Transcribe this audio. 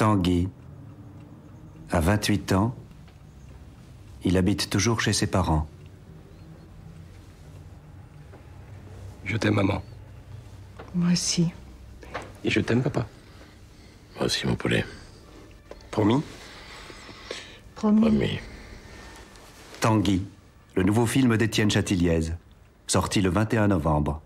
Tanguy, à 28 ans, il habite toujours chez ses parents. Je t'aime, maman. Moi aussi. Et je t'aime, papa. Moi aussi, mon poulet. Promis? Promis. Promis. Tanguy, le nouveau film d'Étienne Chatiliez, sorti le 21 novembre.